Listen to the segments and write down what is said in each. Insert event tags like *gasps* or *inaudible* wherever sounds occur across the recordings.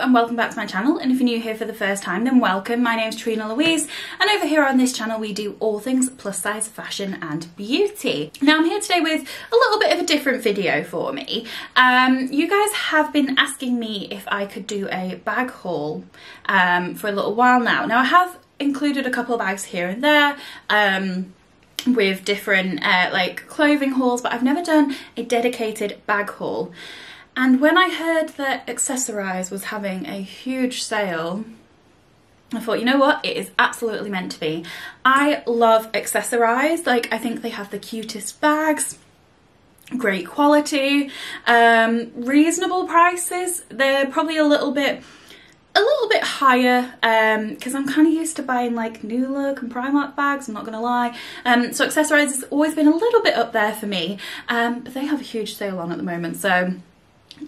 And welcome back to my channel and if you're new here for the first time then welcome. My name's Trina Louise and over here on this channel we do all things plus size fashion and beauty. Now I'm here today with a little bit of a different video for me. Um, you guys have been asking me if I could do a bag haul um, for a little while now. Now I have included a couple of bags here and there. Um, with different uh, like clothing hauls but I've never done a dedicated bag haul and when I heard that Accessorize was having a huge sale, I thought, you know what, it is absolutely meant to be. I love Accessorize, like I think they have the cutest bags, great quality, um, reasonable prices. They're probably a little bit a little bit higher because um, I'm kind of used to buying like New Look and Primark bags, I'm not going to lie. Um, so Accessorize has always been a little bit up there for me, um, but they have a huge sale on at the moment. So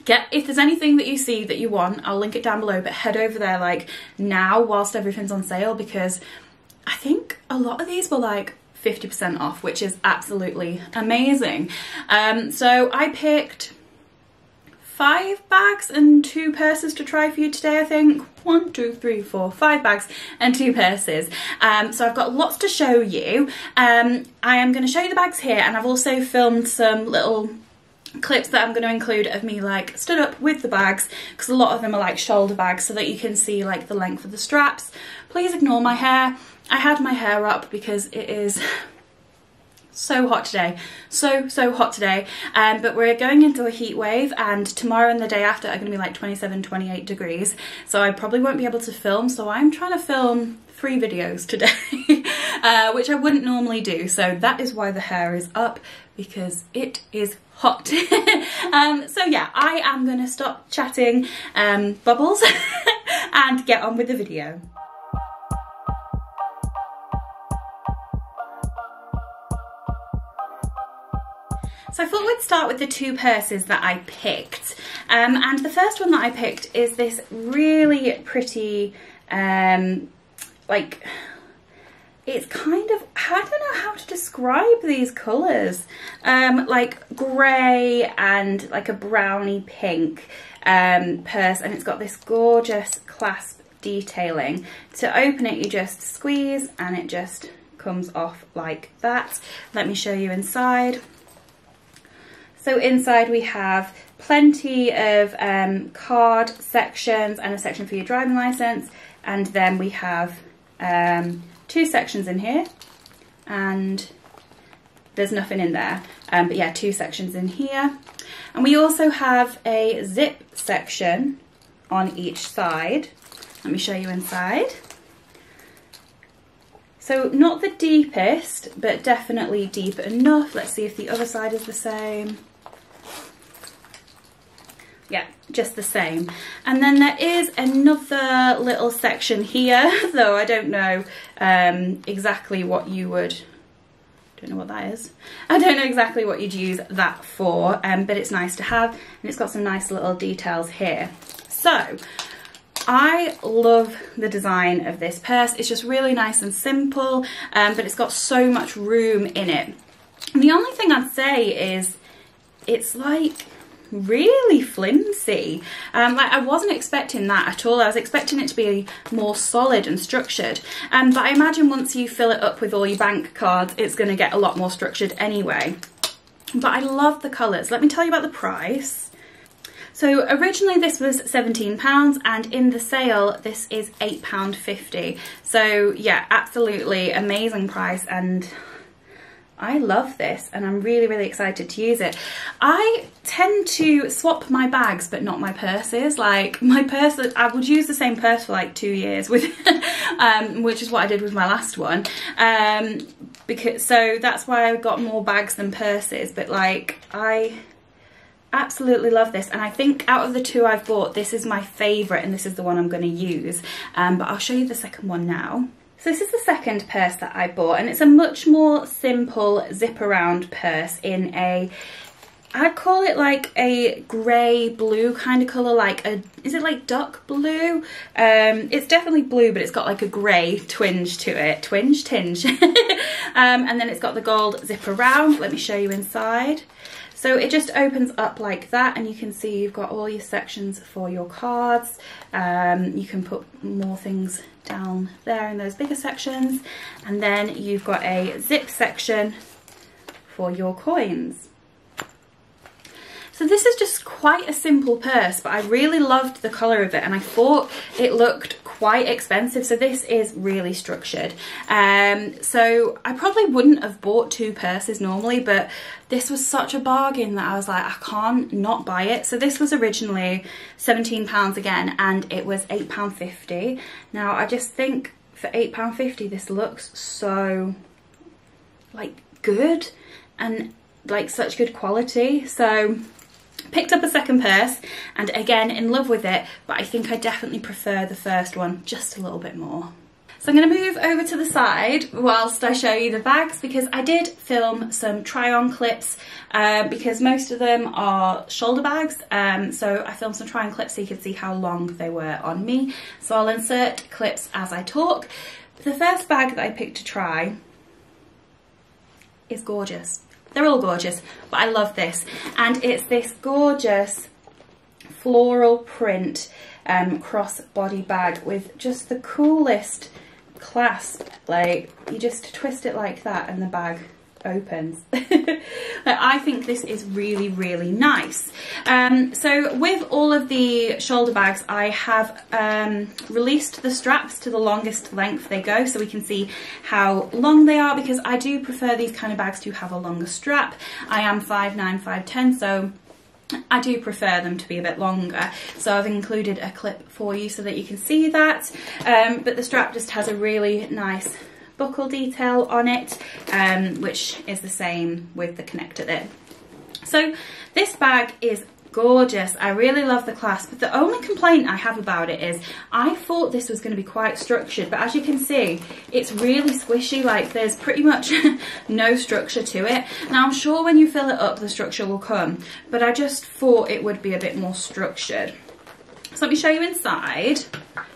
get if there's anything that you see that you want I'll link it down below but head over there like now whilst everything's on sale because I think a lot of these were like 50% off which is absolutely amazing. Um, so I picked five bags and two purses to try for you today I think. One two three four five bags and two purses. Um, so I've got lots to show you. Um, I am going to show you the bags here and I've also filmed some little clips that I'm going to include of me like stood up with the bags because a lot of them are like shoulder bags so that you can see like the length of the straps. Please ignore my hair. I had my hair up because it is so hot today. So so hot today. Um, but we're going into a heat wave and tomorrow and the day after are going to be like 27 28 degrees. So I probably won't be able to film so I'm trying to film three videos today *laughs* uh, which I wouldn't normally do. So that is why the hair is up because it is hot. *laughs* um, so yeah, I am to stop chatting um, bubbles *laughs* and get on with the video. So I thought we'd start with the two purses that I picked. Um, and the first one that I picked is this really pretty, um, like, it's kind of, I don't know how to describe these colours. Um, like grey and like a browny pink um, purse and it's got this gorgeous clasp detailing. To open it you just squeeze and it just comes off like that. Let me show you inside. So inside we have plenty of um, card sections and a section for your driving licence and then we have um, two sections in here and there's nothing in there. Um, but yeah, two sections in here. And we also have a zip section on each side. Let me show you inside. So not the deepest, but definitely deep enough. Let's see if the other side is the same yeah just the same. And then there is another little section here *laughs* though I don't know um, exactly what you would don't know what that is. *laughs* I don't know exactly what you'd use that for um, but it's nice to have and it's got some nice little details here. So I love the design of this purse. It's just really nice and simple um, but it's got so much room in it. And the only thing I'd say is it's like really flimsy. Um, like I wasn't expecting that at all. I was expecting it to be more solid and structured. Um, but I imagine once you fill it up with all your bank cards, it's going to get a lot more structured anyway. But I love the colours. Let me tell you about the price. So originally this was £17 and in the sale this is £8.50. So yeah, absolutely amazing price and I love this and I'm really, really excited to use it. I tend to swap my bags but not my purses. Like my purse, I would use the same purse for like two years with, *laughs* um, which is what I did with my last one. Um, because So that's why I got more bags than purses. But like I absolutely love this and I think out of the two I've bought this is my favourite and this is the one I'm going to use um, but I'll show you the second one now. So this is the second purse that I bought and it's a much more simple zip around purse in a I'd call it like a grey blue kind of colour like a is it like duck blue? Um, it's definitely blue but it's got like a grey twinge to it. Twinge? Tinge. *laughs* Um, and then it's got the gold zip around. Let me show you inside. So it just opens up like that and you can see you've got all your sections for your cards. Um, you can put more things down there in those bigger sections. And then you've got a zip section for your coins. So this is just quite a simple purse, but I really loved the colour of it and I thought it looked quite expensive. So this is really structured. Um, so I probably wouldn't have bought two purses normally, but this was such a bargain that I was like, I can't not buy it. So this was originally £17 again, and it was £8.50. Now I just think for £8.50, this looks so like good and like such good quality. So Picked up a second purse and again in love with it, but I think I definitely prefer the first one just a little bit more. So I'm going to move over to the side whilst I show you the bags because I did film some try-on clips uh, because most of them are shoulder bags. Um, so I filmed some try-on clips so you could see how long they were on me. So I'll insert clips as I talk. The first bag that I picked to try is gorgeous. They're all gorgeous, but I love this. And it's this gorgeous floral print um, crossbody bag with just the coolest clasp. Like, you just twist it like that and the bag opens. *laughs* I think this is really, really nice. Um, so with all of the shoulder bags, I have um, released the straps to the longest length they go so we can see how long they are because I do prefer these kind of bags to have a longer strap. I am 5'9", 5'10", so I do prefer them to be a bit longer so I've included a clip for you so that you can see that um, but the strap just has a really nice buckle detail on it, um, which is the same with the connector there. So this bag is gorgeous. I really love the clasp. But the only complaint I have about it is I thought this was going to be quite structured, but as you can see, it's really squishy. Like there's pretty much *laughs* no structure to it. Now I'm sure when you fill it up, the structure will come, but I just thought it would be a bit more structured. So let me show you inside.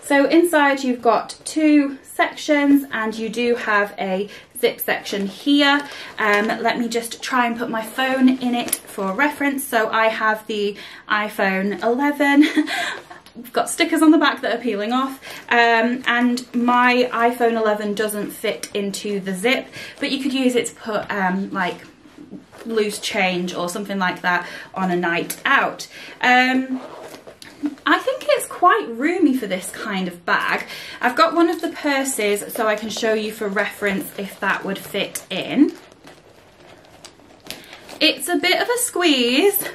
So inside you've got two sections and you do have a zip section here. Um, let me just try and put my phone in it for reference. So I have the iPhone 11. We've *laughs* got stickers on the back that are peeling off um, and my iPhone 11 doesn't fit into the zip but you could use it to put um, like loose change or something like that on a night out. Um, I think it's quite roomy for this kind of bag. I've got one of the purses so I can show you for reference if that would fit in. It's a bit of a squeeze,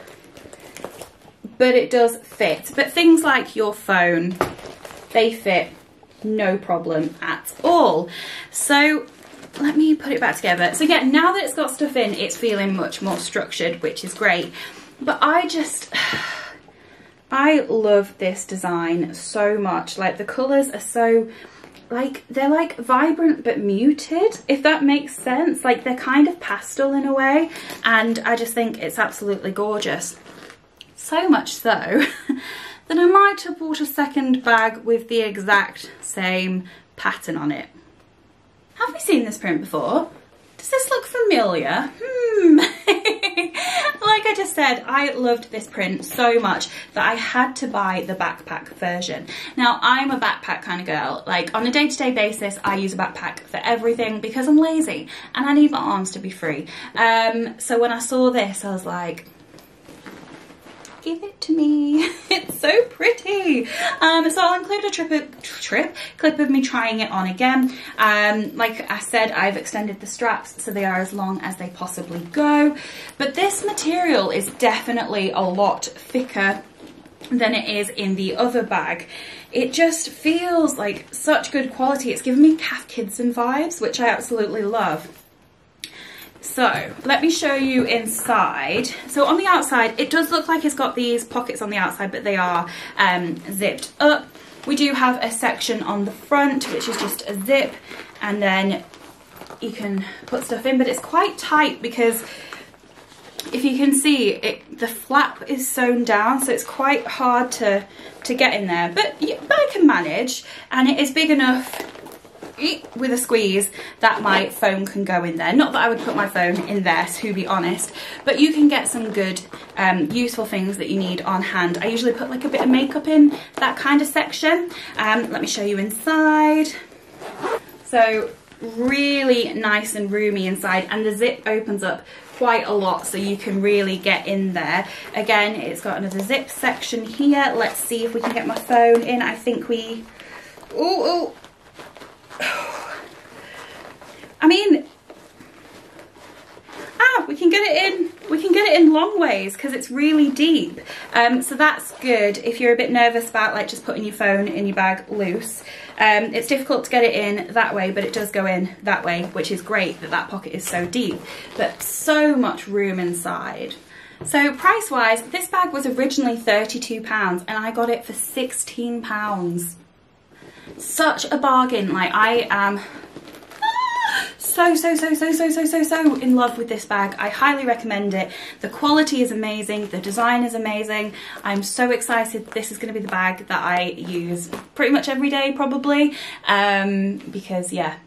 but it does fit. But things like your phone, they fit no problem at all. So let me put it back together. So yeah, now that it's got stuff in, it's feeling much more structured, which is great. But I just, *sighs* I love this design so much. Like the colours are so, like they're like vibrant but muted, if that makes sense. Like they're kind of pastel in a way and I just think it's absolutely gorgeous. So much so *laughs* that I might have bought a second bag with the exact same pattern on it. Have we seen this print before? Does this look familiar? Hmm. *laughs* *laughs* like I just said, I loved this print so much that I had to buy the backpack version. Now, I'm a backpack kind of girl. Like, on a day-to-day -day basis, I use a backpack for everything because I'm lazy and I need my arms to be free. Um, so when I saw this, I was like, give it to me. *laughs* it's so pretty. Um, so I'll include a trip, trip clip of me trying it on again. Um, like I said, I've extended the straps so they are as long as they possibly go. But this material is definitely a lot thicker than it is in the other bag. It just feels like such good quality. It's giving me Cath Kidston vibes, which I absolutely love. So let me show you inside. So on the outside, it does look like it's got these pockets on the outside, but they are um, zipped up. We do have a section on the front, which is just a zip, and then you can put stuff in, but it's quite tight because if you can see, it the flap is sewn down, so it's quite hard to, to get in there, but, but I can manage, and it is big enough with a squeeze that my phone can go in there. Not that I would put my phone in there to be honest, but you can get some good um, useful things that you need on hand. I usually put like a bit of makeup in that kind of section. Um, let me show you inside. So really nice and roomy inside and the zip opens up quite a lot so you can really get in there again it's got another zip section here let's see if we can get my phone in I think we oh *sighs* I mean ah we can get it in we can get it in long ways because it's really deep um, so that's good if you're a bit nervous about like just putting your phone in your bag loose um, it's difficult to get it in that way, but it does go in that way, which is great that that pocket is so deep, but so much room inside. So price wise, this bag was originally £32 and I got it for £16. Such a bargain. Like I am so, so, so, so, so, so, so, so in love with this bag. I highly recommend it. The quality is amazing. The design is amazing. I'm so excited. This is going to be the bag that I use pretty much every day probably um, because yeah,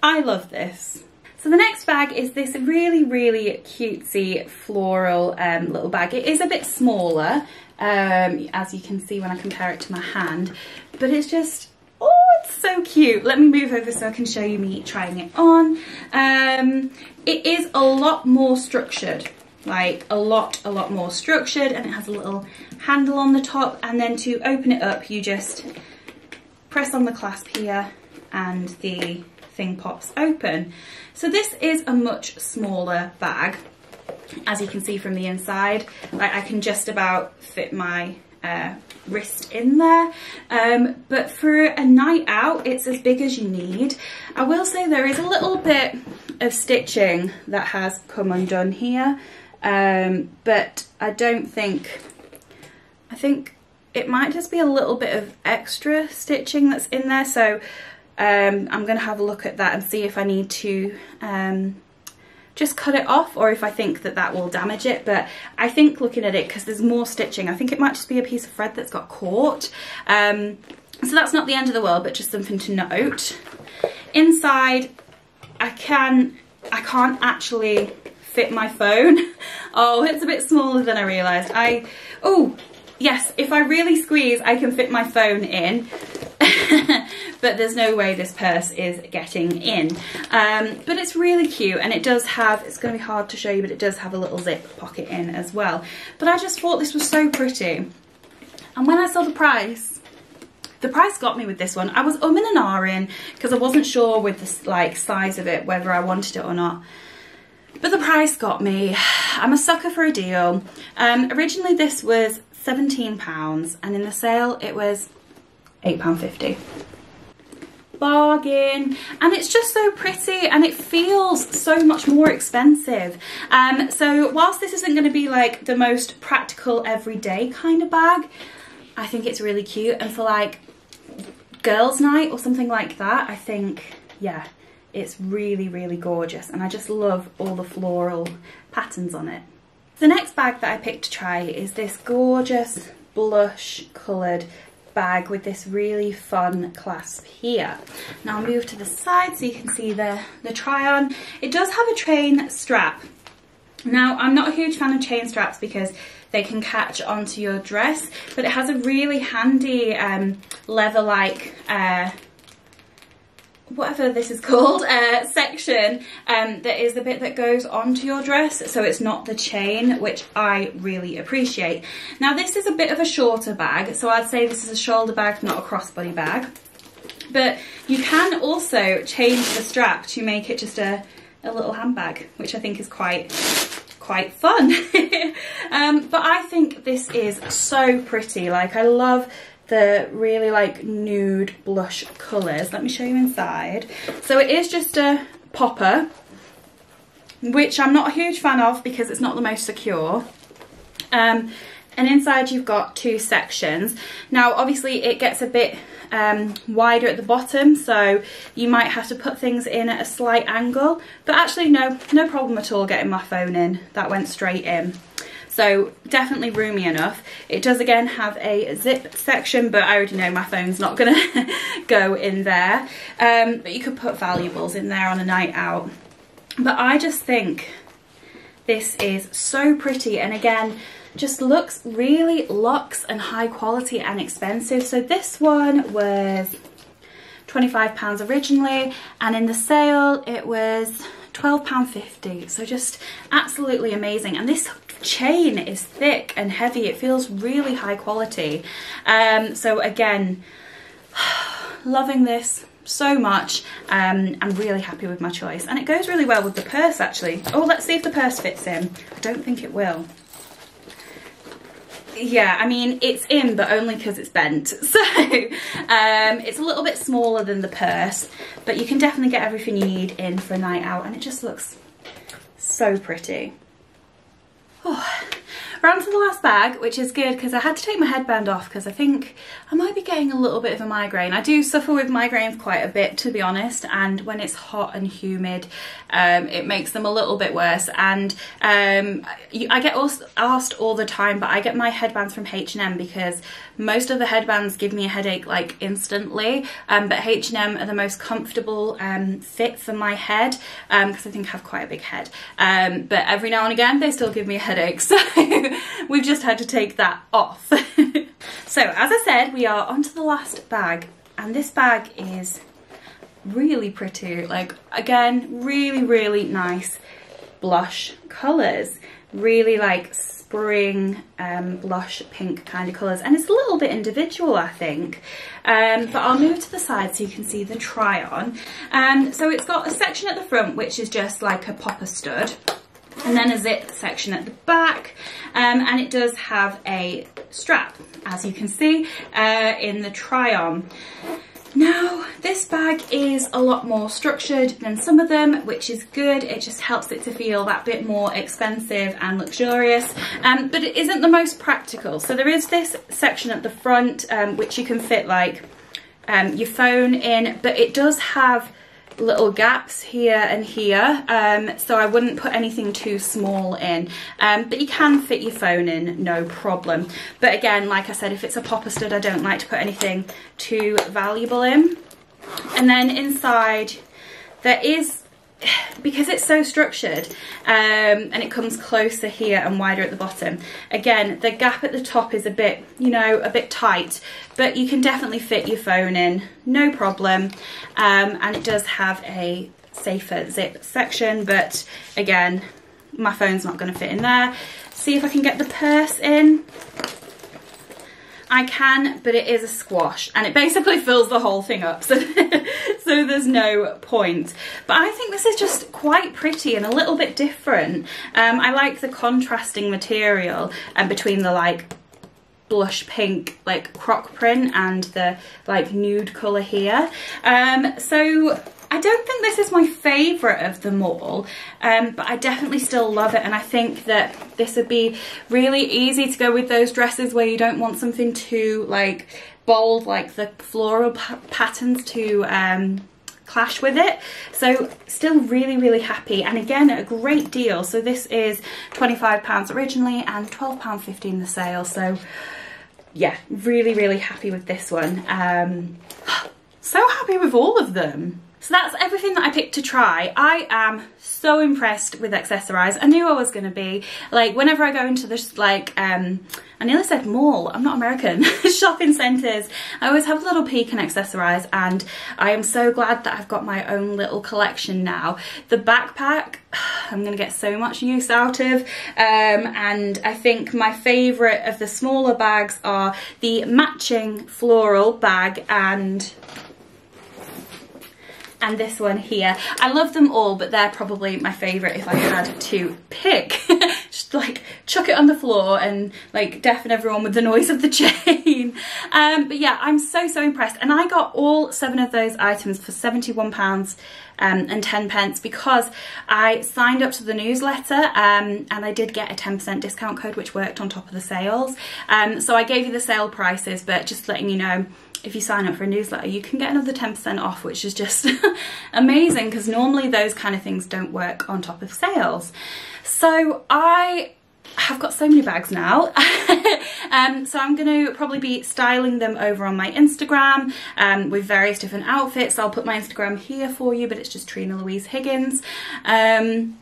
I love this. So the next bag is this really, really cutesy floral um, little bag. It is a bit smaller, um, as you can see when I compare it to my hand, but it's just oh, it's so cute. Let me move over so I can show you me trying it on. Um, it is a lot more structured like a lot a lot more structured and it has a little handle on the top and then to open it up you just press on the clasp here and the thing pops open so this is a much smaller bag as you can see from the inside like I can just about fit my uh, wrist in there. Um, but for a night out, it's as big as you need. I will say there is a little bit of stitching that has come undone here. Um, but I don't think, I think it might just be a little bit of extra stitching that's in there. So um, I'm going to have a look at that and see if I need to um, just cut it off or if I think that that will damage it. But I think looking at it because there's more stitching I think it might just be a piece of thread that's got caught. Um, so that's not the end of the world but just something to note. Inside I can I can't actually fit my phone. *laughs* Oh it's a bit smaller than I realized I oh yes if I really squeeze I can fit my phone in *laughs* but there's no way this purse is getting in. Um, but it's really cute and it does have, it's going to be hard to show you, but it does have a little zip pocket in as well. But I just thought this was so pretty. And when I saw the price, the price got me with this one. I was um and an ahhing because I wasn't sure with the like size of it whether I wanted it or not. But the price got me. *sighs* I'm a sucker for a deal. Um, originally this was £17 and in the sale it was £8.50 bargain. And it's just so pretty and it feels so much more expensive. Um, so whilst this isn't going to be like the most practical everyday kind of bag I think it's really cute. And for like girls night or something like that I think yeah it's really really gorgeous. And I just love all the floral patterns on it. The next bag that I picked to try is this gorgeous blush coloured bag with this really fun clasp here. Now I'll move to the side so you can see the, the try on. It does have a train strap. Now I'm not a huge fan of chain straps because they can catch onto your dress, but it has a really handy um, leather-like uh, whatever this is *laughs* called, uh, section um, that is the bit that goes onto your dress so it's not the chain which I really appreciate. Now this is a bit of a shorter bag so I'd say this is a shoulder bag not a crossbody bag. But you can also change the strap to make it just a, a little handbag which I think is quite quite fun. *laughs* Um, but I think this is so pretty. Like I love the really like nude blush colours. Let me show you inside. So it is just a popper, which I'm not a huge fan of because it's not the most secure. Um, and inside you've got two sections. Now obviously it gets a bit um, wider at the bottom so you might have to put things in at a slight angle but actually no, no problem at all getting my phone in. That went straight in. So definitely roomy enough. It does again have a zip section, but I already know my phone's not gonna *laughs* go in there. Um, but you could put valuables in there on a night out. But I just think this is so pretty. And again, just looks really luxe and high quality and expensive. So this one was £25 originally and in the sale it was £12.50 so just absolutely amazing and this chain is thick and heavy. It feels really high quality. Um, so again *sighs* loving this so much. Um, I'm really happy with my choice. And it goes really well with the purse actually. Oh let's see if the purse fits in. I don't think it will. Yeah, I mean, it's in, but only because it's bent. *laughs* So um, it's a little bit smaller than the purse, but you can definitely get everything you need in for a night out and it just looks so pretty. *sighs* Oh, Round to the last bag, which is good because I had to take my headband off because I think I might be getting a little bit of a migraine. I do suffer with migraines quite a bit, to be honest, and when it's hot and humid, um, it makes them a little bit worse. And um, I get asked all the time, but I get my headbands from H&M because most of the headbands give me a headache like instantly, um, but H&M are the most comfortable um, fit for my head because um, I think I have quite a big head. Um, but every now and again, they still give me a headache. *laughs* So we've just had to take that off. *laughs* so as I said, we are onto the last bag and this bag is really pretty. Like again, really, really nice blush colours. Really like spring um, blush pink kind of colours. And it's a little bit individual I think. Um, but I'll move to the side so you can see the try on. Um, so it's got a section at the front which is just like a popper stud. And then a zip section at the back. Um, and it does have a strap as you can see uh, in the try on. Now this bag is a lot more structured than some of them which is good. It just helps it to feel that bit more expensive and luxurious. Um, but it isn't the most practical. So there is this section at the front um, which you can fit like um, your phone in but it does have little gaps here and here um, so I wouldn't put anything too small in. Um, but you can fit your phone in no problem. But again like I said if it's a popper stud I don't like to put anything too valuable in. And then inside there is because it's so structured um, and it comes closer here and wider at the bottom. Again the gap at the top is a bit you know a bit tight but you can definitely fit your phone in no problem. Um, and it does have a safer zip section but again my phone's not going to fit in there. See if I can get the purse in I can, but it is a squash and it basically fills the whole thing up. *laughs* So, so there's no point. But I think this is just quite pretty and a little bit different. Um, I like the contrasting material and um, between the like blush pink like croc print and the like nude colour here. Um, so I don't think this is my favourite of them all, um, but I definitely still love it and I think that this would be really easy to go with those dresses where you don't want something too like bold like the floral patterns to um, clash with it. So still really really happy and again a great deal. So this is 25 pounds originally and 12 pound 15 the sale. So yeah really really happy with this one. Um, *gasps* so happy with all of them so that's everything that I picked to try. I am so impressed with Accessorize. I knew I was going to be. Like, whenever I go into this, like, um, I nearly said mall, I'm not American, *laughs* shopping centres, I always have a little peek and Accessorize and I am so glad that I've got my own little collection now. The backpack, *sighs* I'm going to get so much use out of um, and I think my favourite of the smaller bags are the matching floral bag and and this one here. I love them all, but they're probably my favourite if I had to pick. *laughs* Just like chuck it on the floor and like deafen everyone with the noise of the chain. *laughs* Um, but yeah, I'm so, so impressed. And I got all seven of those items for £71 um, and 10 pence because I signed up to the newsletter um, and I did get a 10% discount code which worked on top of the sales. Um, so I gave you the sale prices, but just letting you know, if you sign up for a newsletter, you can get another 10% off, which is just *laughs* amazing because normally those kind of things don't work on top of sales. So I I've got so many bags now. *laughs* um, so I'm going to probably be styling them over on my Instagram um, with various different outfits. I'll put my Instagram here for you, but it's just Trina Louise Higgins. Um,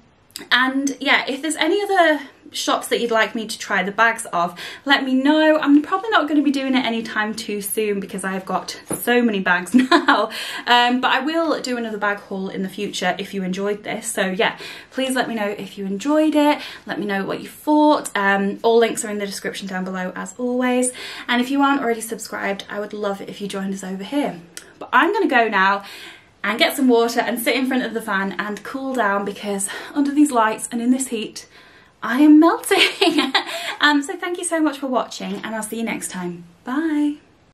and yeah, if there's any other shops that you'd like me to try the bags of, let me know. I'm probably not going to be doing it anytime too soon because I've got so many bags *laughs* now. Um, but I will do another bag haul in the future if you enjoyed this. So yeah, please let me know if you enjoyed it. Let me know what you thought. Um, all links are in the description down below as always. And if you aren't already subscribed, I would love it if you joined us over here. But I'm going to go now and get some water and sit in front of the fan and cool down because under these lights and in this heat, I am melting. *laughs* um, so thank you so much for watching and I'll see you next time. Bye.